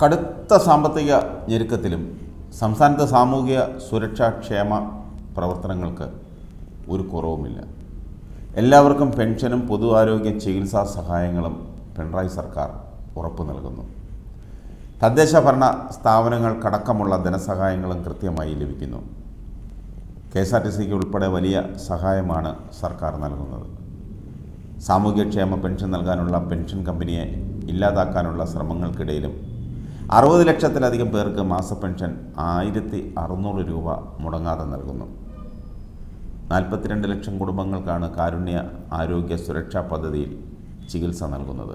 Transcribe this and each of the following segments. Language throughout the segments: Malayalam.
കടുത്ത സാമ്പത്തിക ഞെരുക്കത്തിലും സംസ്ഥാനത്തെ സാമൂഹിക സുരക്ഷാ ക്ഷേമ പ്രവർത്തനങ്ങൾക്ക് ഒരു കുറവുമില്ല. എല്ലാവർക്കും പെൻഷനും പൊതു ആരോഗ്യ ചികിത്സാ സഹായങ്ങളും പിണറായി സർക്കാർ ഉറപ്പു നൽകുന്നു. തദ്ദേശ ഭരണ സ്ഥാപനങ്ങൾ സ്ഥാപനങ്ങൾക്കടക്കമുള്ള ധനസഹായങ്ങളും കൃത്യമായി ലഭിക്കുന്നു. കെ എസ് ആർ ടി സിക്ക് ഉൾപ്പെടെ വലിയ സഹായമാണ് സർക്കാർ നൽകുന്നത്. സാമൂഹ്യക്ഷേമ പെൻഷൻ നൽകാനുള്ള പെൻഷൻ കമ്പനിയെ ഇല്ലാതാക്കാനുള്ള ശ്രമങ്ങൾക്കിടയിലും അറുപത് ലക്ഷത്തിലധികം പേർക്ക് മാസ പെൻഷൻ ആയിരത്തി അറുന്നൂറ് രൂപ മുടങ്ങാതെ നൽകുന്നു. നാൽപ്പത്തിരണ്ട് ലക്ഷം കുടുംബങ്ങൾക്കാണ് കാരുണ്യ ആരോഗ്യ സുരക്ഷാ പദ്ധതിയിൽ ചികിത്സ നൽകുന്നത്.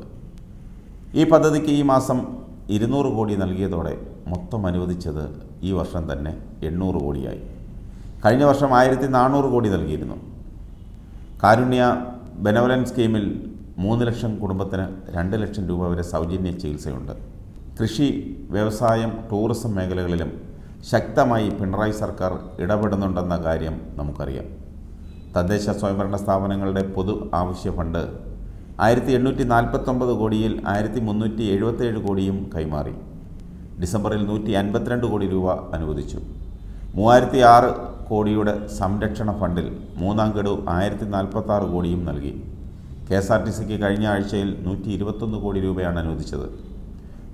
ഈ പദ്ധതിക്ക് ഈ മാസം ഇരുന്നൂറ് കോടി നൽകിയതോടെ മൊത്തം അനുവദിച്ചത് ഈ വർഷം തന്നെ എണ്ണൂറ് കോടിയായി. കഴിഞ്ഞ വർഷം ആയിരത്തി നാനൂറ് കോടി നൽകിയിരുന്നു. കാരുണ്യ ബെനവലൻ സ്കീമിൽ മൂന്ന് ലക്ഷം കുടുംബത്തിന് രണ്ട് ലക്ഷം രൂപ വരെ സൗജന്യ ചികിത്സയുണ്ട്. കൃഷി വ്യവസായം ടൂറിസം മേഖലകളിലും ശക്തമായി പിണറായി സർക്കാർ ഇടപെടുന്നുണ്ടെന്ന കാര്യം നമുക്കറിയാം. തദ്ദേശ സ്വയംഭരണ സ്ഥാപനങ്ങളുടെ പൊതു ആവശ്യ ഫണ്ട് ആയിരത്തി എണ്ണൂറ്റി നാൽപ്പത്തൊമ്പത് കോടിയിൽ ആയിരത്തി മുന്നൂറ്റി എഴുപത്തേഴ് കോടിയും കൈമാറി. ഡിസംബറിൽ നൂറ്റി അൻപത്തിരണ്ട് കോടി രൂപ അനുവദിച്ചു. മൂവായിരത്തി ആറ് കോടിയുടെ സംരക്ഷണ ഫണ്ടിൽ മൂന്നാം ഗഡു ആയിരത്തി നാൽപ്പത്താറ് കോടിയും നൽകി. കെ എസ് ആർ ടി സിക്ക് കഴിഞ്ഞ ആഴ്ചയിൽ നൂറ്റി ഇരുപത്തൊന്ന് കോടി രൂപയാണ് അനുവദിച്ചത്.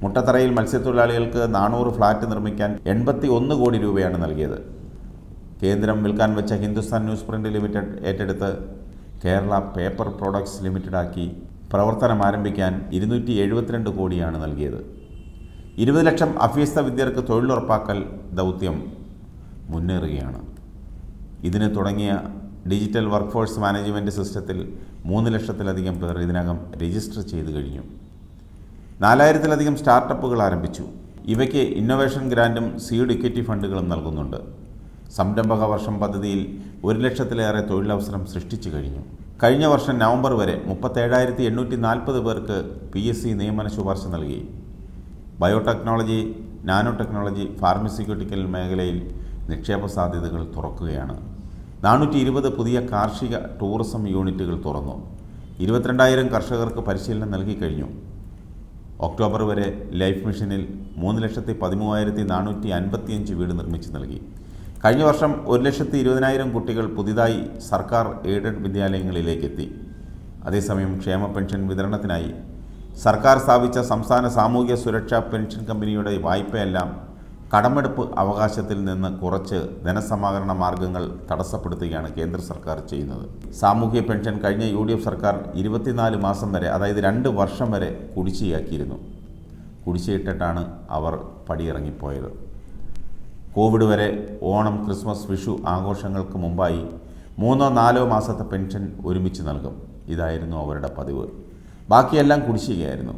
മുട്ടത്തറയിൽ മത്സ്യത്തൊഴിലാളികൾക്ക് നാനൂറ് ഫ്ളാറ്റ് നിർമ്മിക്കാൻ എൺപത്തി ഒന്ന് കോടി രൂപയാണ് നൽകിയത്. കേന്ദ്രം വിൽക്കാൻ വെച്ച ഹിന്ദുസ്ഥാൻ ന്യൂസ് പ്രിന്റ് ലിമിറ്റഡ് ഏറ്റെടുത്ത് കേരള പേപ്പർ പ്രോഡക്ട്സ് ലിമിറ്റഡാക്കി പ്രവർത്തനം ആരംഭിക്കാൻ ഇരുന്നൂറ്റി എഴുപത്തിരണ്ട് കോടിയാണ് നൽകിയത്. ഇരുപത് ലക്ഷം അഭ്യസ്ത വിദ്യർക്ക് തൊഴിലുറപ്പാക്കൽ ദൗത്യം മുന്നേറുകയാണ്. ഇതിന് തുടങ്ങിയ ഡിജിറ്റൽ വർക്ക് ഫോഴ്സ് മാനേജ്മെന്റ് സിസ്റ്റത്തിൽ മൂന്ന് ലക്ഷത്തിലധികം പേർ ഇതിനകം രജിസ്റ്റർ ചെയ്തു കഴിഞ്ഞു. നാലായിരത്തിലധികം സ്റ്റാർട്ടപ്പുകൾ ആരംഭിച്ചു. ഇവയ്ക്ക് ഇന്നൊവേഷൻ ഗ്രാന്റും സീഡ് ഇക്വിറ്റി ഫണ്ടുകളും നൽകുന്നുണ്ട്. സംരംഭക വർഷം പദ്ധതിയിൽ ഒരു ലക്ഷത്തിലേറെ തൊഴിലവസരം സൃഷ്ടിച്ചു കഴിഞ്ഞു. കഴിഞ്ഞ വർഷം നവംബർ വരെ മുപ്പത്തേഴായിരത്തി എണ്ണൂറ്റി നാൽപ്പത് പേർക്ക് പി എസ് സി നിയമന ശുപാർശ നൽകി. ബയോടെക്നോളജി നാനോ ടെക്നോളജി ഫാർമസ്യൂട്ടിക്കൽ മേഖലയിൽ നിക്ഷേപ സാധ്യതകൾ തുറക്കുകയാണ്. നാനൂറ്റി ഇരുപത് പുതിയ കാർഷിക ടൂറിസം യൂണിറ്റുകൾ തുറന്നു. ഇരുപത്തിരണ്ടായിരം കർഷകർക്ക് പരിശീലനം നൽകി കഴിഞ്ഞു. ഒക്ടോബർ വരെ ലൈഫ് മിഷനിൽ മൂന്ന് ലക്ഷത്തി പതിമൂവായിരത്തി നാനൂറ്റി അൻപത്തിയഞ്ച് വീട് നിർമ്മിച്ചു നൽകി. കഴിഞ്ഞ വർഷം ഒരു ലക്ഷത്തി ഇരുപതിനായിരം കുട്ടികൾ പുതിയതായി സർക്കാർ എയ്ഡഡ് വിദ്യാലയങ്ങളിലേക്ക് എത്തി. അതേസമയം ക്ഷേമ പെൻഷൻ വിതരണത്തിനായി സർക്കാർ സ്ഥാപിച്ച സംസ്ഥാന സാമൂഹ്യ സുരക്ഷാ പെൻഷൻ കമ്പനിയുടെ വായ്പയെല്ലാം കടമെടുപ്പ് അവകാശത്തിൽ നിന്ന് കുറച്ച് ധനസമാഹരണ മാർഗങ്ങൾ തടസ്സപ്പെടുത്തുകയാണ് കേന്ദ്ര സർക്കാർ ചെയ്യുന്നത്. സാമൂഹ്യ പെൻഷൻ കഴിഞ്ഞ യു ഡി എഫ് സർക്കാർ ഇരുപത്തിനാല് മാസം വരെ അതായത് രണ്ട് വർഷം വരെ കുടിശ്ശിയാക്കിയിരുന്നു കുടിശ്ശിയിട്ടിട്ടാണ് അവർ പടിയിറങ്ങിപ്പോയത്. കോവിഡ് വരെ ഓണം ക്രിസ്മസ് വിഷു ആഘോഷങ്ങൾക്ക് മുമ്പായി മൂന്നോ നാലോ മാസത്തെ പെൻഷൻ ഒരുമിച്ച് നൽകും. ഇതായിരുന്നു അവരുടെ പതിവ്. ബാക്കിയെല്ലാം കുടിശ്ശികയായിരുന്നു.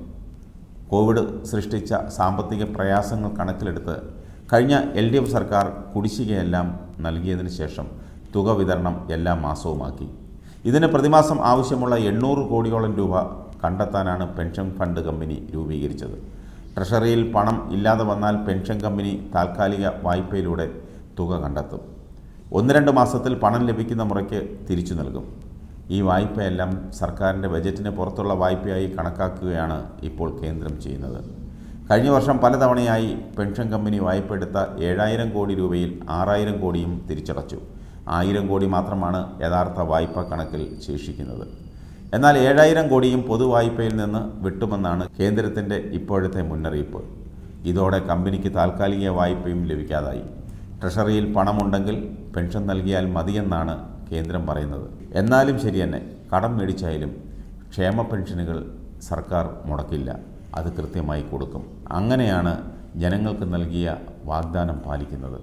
കോവിഡ് സൃഷ്ടിച്ച സാമ്പത്തിക പ്രയാസങ്ങൾ കണക്കിലെടുത്ത് കഴിഞ്ഞ എൽ ഡി എഫ് സർക്കാർ കുടിശ്ശികയെല്ലാം നൽകിയതിന് ശേഷം തുക വിതരണം എല്ലാ മാസവുമാക്കി. ഇതിന് പ്രതിമാസം ആവശ്യമുള്ള എണ്ണൂറ് കോടിയോളം രൂപ കണ്ടെത്താനാണ് പെൻഷൻ ഫണ്ട് കമ്പനി രൂപീകരിച്ചത്. ട്രഷറിയിൽ പണം ഇല്ലാതെ വന്നാൽ പെൻഷൻ കമ്പനി താൽക്കാലിക വായ്പയിലൂടെ തുക കണ്ടെത്തും. ഒന്ന് രണ്ട് മാസത്തിൽ പണം ലഭിക്കുന്ന മുറയ്ക്ക് തിരിച്ചു നൽകും. ഈ വായ്പയെല്ലാം സർക്കാരിന്റെ ബജറ്റിന് പുറത്തുള്ള വായ്പയായി കണക്കാക്കുകയാണ് ഇപ്പോൾ കേന്ദ്രം ചെയ്യുന്നത്. കഴിഞ്ഞ വർഷം പലതവണയായി പെൻഷൻ കമ്പനി വായ്പ എടുത്ത ഏഴായിരം കോടി രൂപയിൽ ആറായിരം കോടിയും തിരിച്ചടച്ചു. ആയിരം കോടി മാത്രമാണ് യഥാർത്ഥ വായ്പ കണക്കിൽ ശേഷിക്കുന്നത്. എന്നാൽ ഏഴായിരം കോടിയും പൊതുവായ്പയിൽ നിന്ന് വിട്ടുമെന്നാണ് കേന്ദ്രത്തിന്റെ ഇപ്പോഴത്തെ മുന്നറിയിപ്പ്. ഇതോടെ കമ്പനിക്ക് താൽക്കാലിക വായ്പയും ലഭിക്കാതായി. ട്രഷറിയിൽ പണമുണ്ടെങ്കിൽ പെൻഷൻ നൽകിയാൽ മതിയെന്നാണ് കേന്ദ്രം പറയുന്നത്. എന്നാലും ശരി തന്നെ കടം മേടിച്ചായാലും ക്ഷേമ പെൻഷനുകൾ സർക്കാർ മുടക്കില്ല. അത് കൃത്യമായി കൊടുക്കും. അങ്ങനെയാണ് ജനങ്ങൾക്ക് നൽകിയ വാഗ്ദാനം പാലിക്കുന്നത്.